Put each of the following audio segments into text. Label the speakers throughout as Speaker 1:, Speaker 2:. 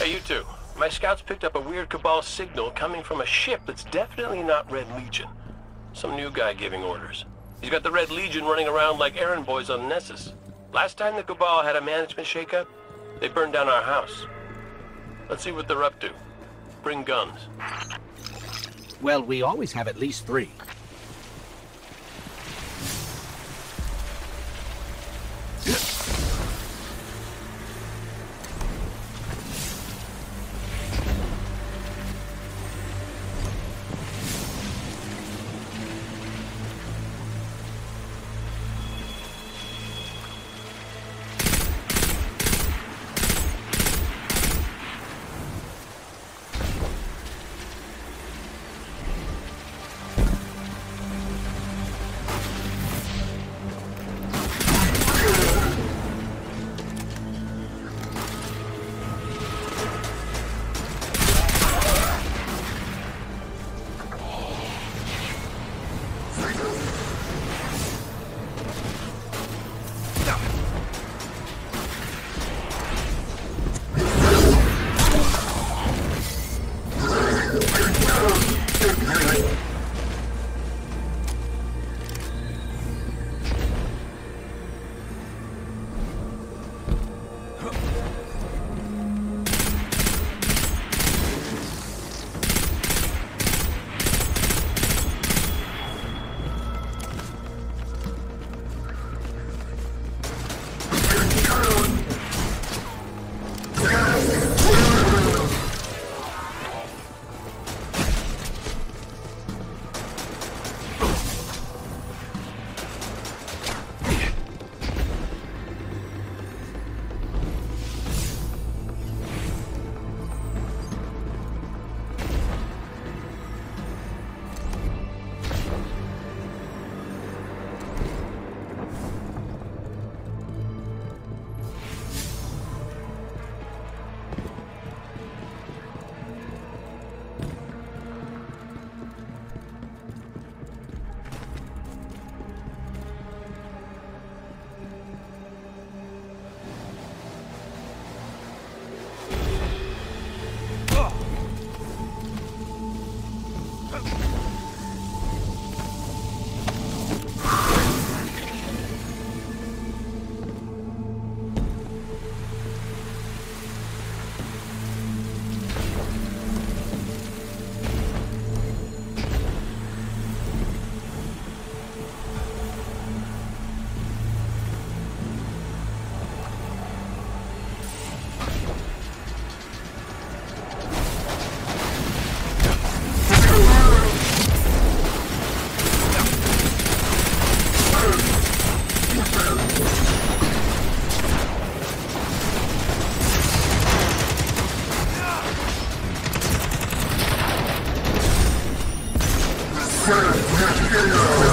Speaker 1: Hey, you two. My scouts picked up a weird Cabal signal coming from a ship that's definitely not Red Legion. Some new guy giving orders. He's got the Red Legion running around like errand boys on Nessus. Last time the Cabal had a management shakeup, they burned down our house. Let's see what they're up to. Bring guns.
Speaker 2: Well, we always have at least three. Terminator!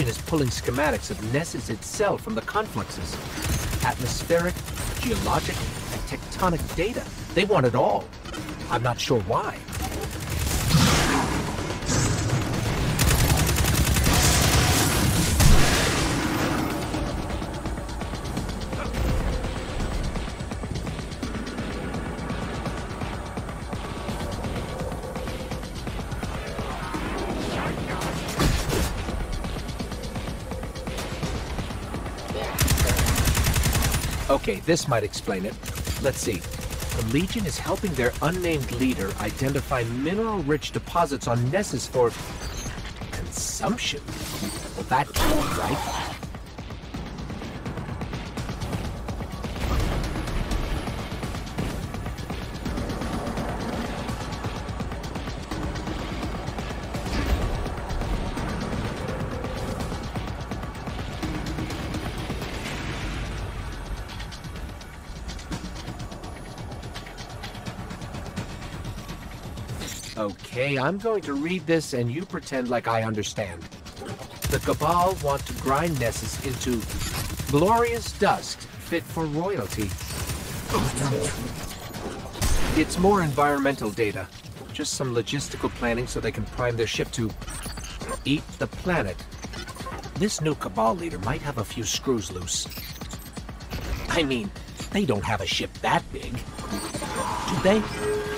Speaker 2: Is pulling schematics of Nessus itself from the confluxes. Atmospheric, geologic, and tectonic data. They want it all. I'm not sure why. Okay, this might explain it. Let's see. The Legion is helping their unnamed leader identify mineral-rich deposits on Nessus for... consumption. Well, that can't be right. Okay, I'm going to read this and you pretend like I understand. The Cabal want to grind Nessus into glorious dust fit for royalty. It's more environmental data. Just some logistical planning so they can prime their ship to eat the planet. This new Cabal leader might have a few screws loose. I mean, they don't have a ship that big. Do they?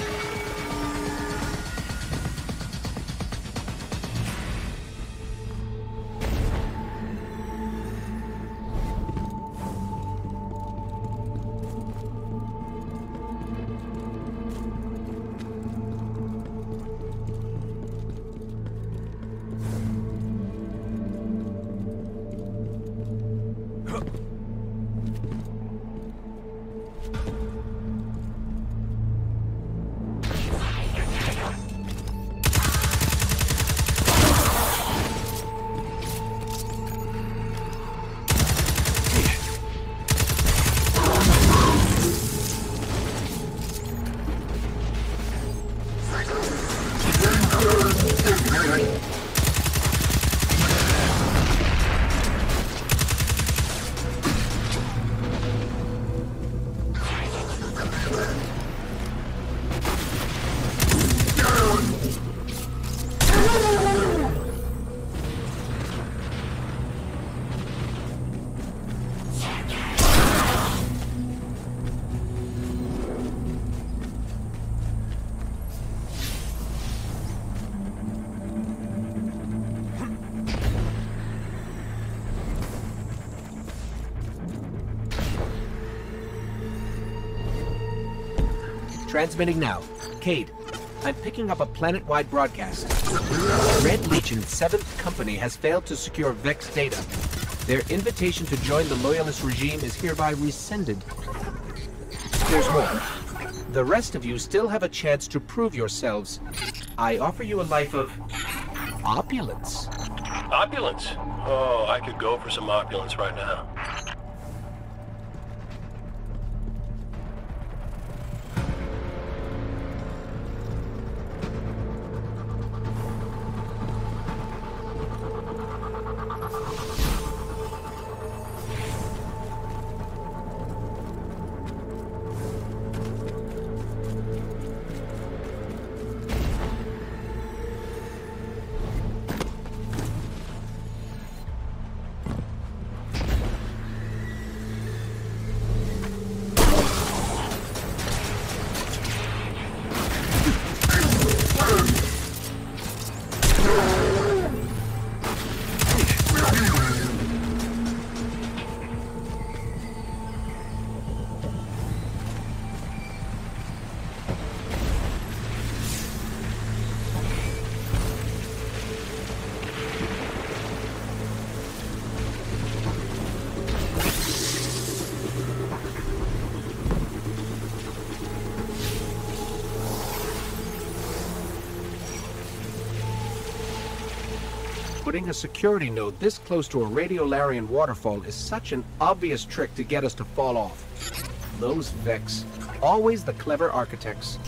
Speaker 2: Transmitting now. Cayde, I'm picking up a planet-wide broadcast. Red Legion's 7th Company has failed to secure Vex data. Their invitation to join the Loyalist regime is hereby rescinded. There's more. The rest of you still have a chance to prove yourselves. I offer you a life of... opulence.
Speaker 1: Opulence? Oh, I could go for some opulence right now.
Speaker 2: Putting a security node this close to a radiolarian waterfall is such an obvious trick to get us to fall off. Those Vex. Always the clever architects.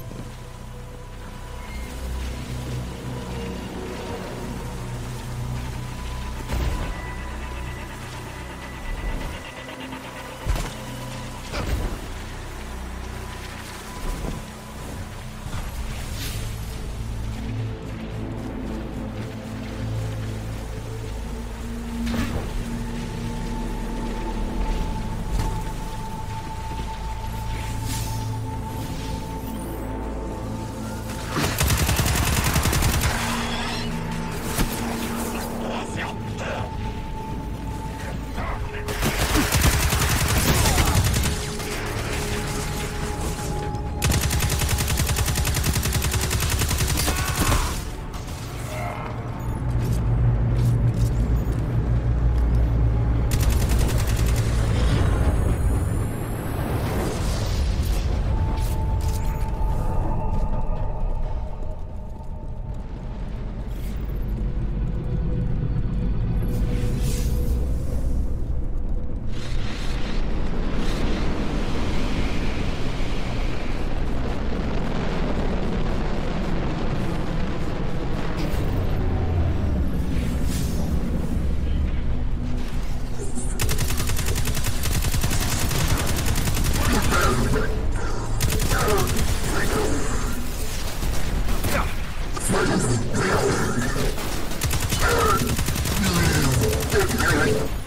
Speaker 2: All right.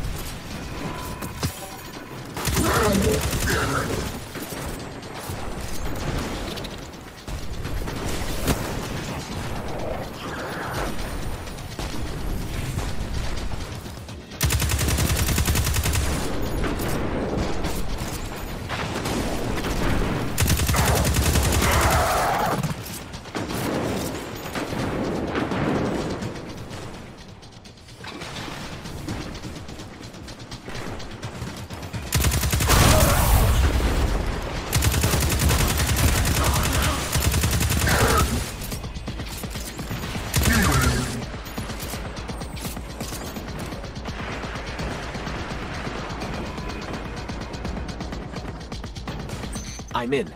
Speaker 2: I'm in.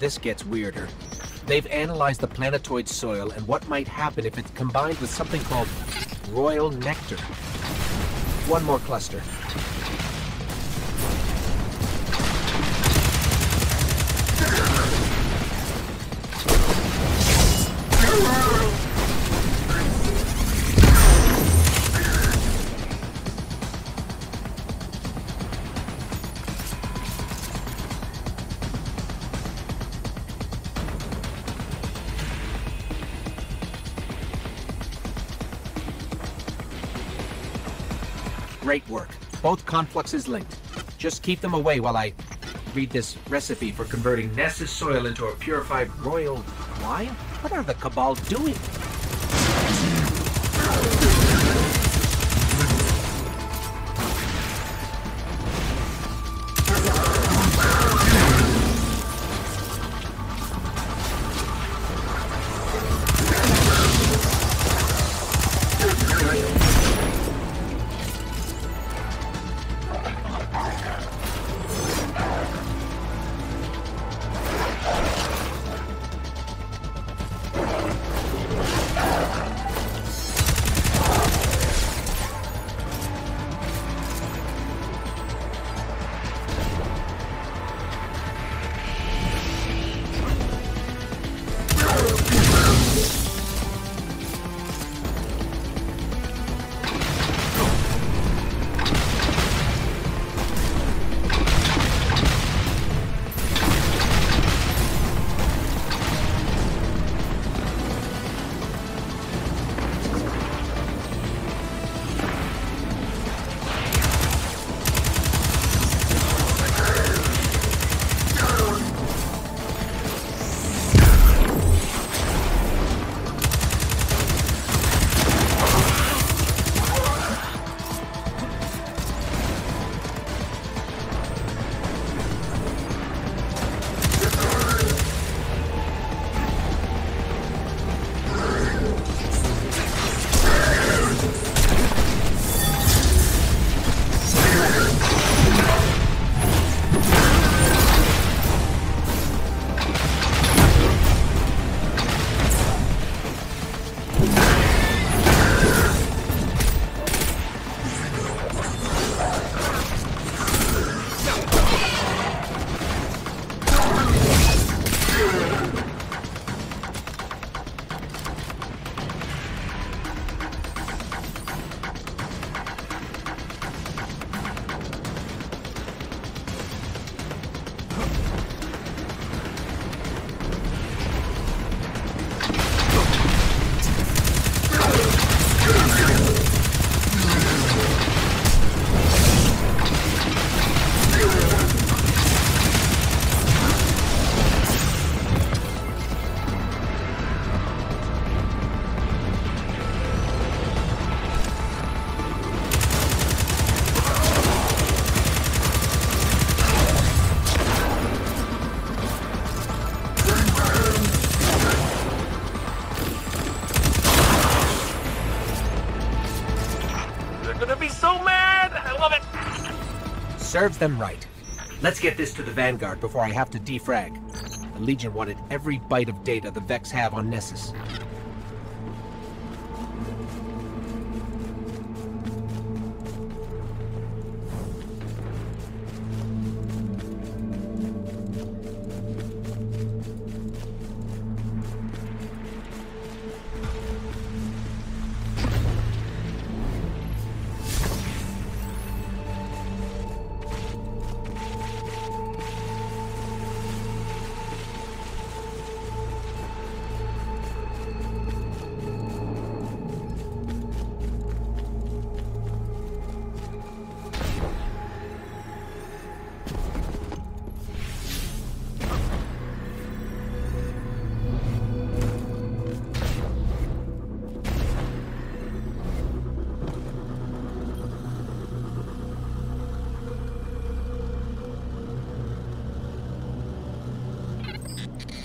Speaker 2: This gets weirder. They've analyzed the planetoid soil and what might happen if it's combined with something called royal nectar. One more cluster. Great work. Both confluxes linked. Just keep them away while I read this recipe for converting Nessus soil into a purified royal wine? What are the Cabal doing?
Speaker 1: Gonna be so mad! I love it!
Speaker 2: Serves them right. Let's get this to the Vanguard before I have to defrag. The Legion wanted every byte of data the Vex have on Nessus.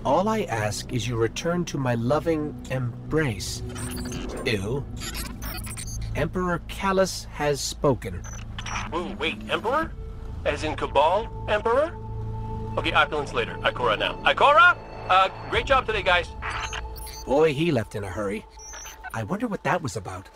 Speaker 2: All I ask is you return to my loving embrace. Ew. Emperor Calus has spoken.
Speaker 1: Ooh, wait, Emperor? As in Cabal Emperor? Okay, opulence later. Ikora now. Ikora! Uh, great job today, guys.
Speaker 2: Boy, he left in a hurry. I wonder what that was about.